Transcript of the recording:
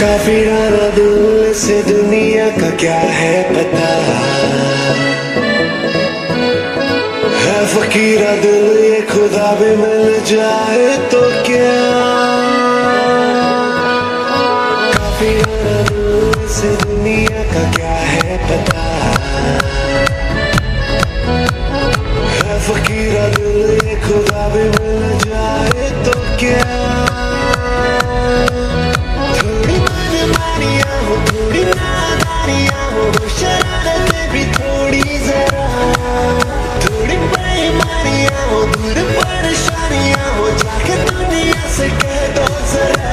काफिराना दिल से दुनिया का क्या है पता? है फकीरा दिल ये खुदा भी मिल जाए तो क्या? काफिराना दिल से दुनिया का क्या है पता? है फकीरा दिल ये खुदा भी मिल हो थोड़ी हो शरारत भी थोड़ी जरा थोड़ी बेमारियाँ हो दूर परेशानियाँ हो जाके दुनिया से कह दो जरा।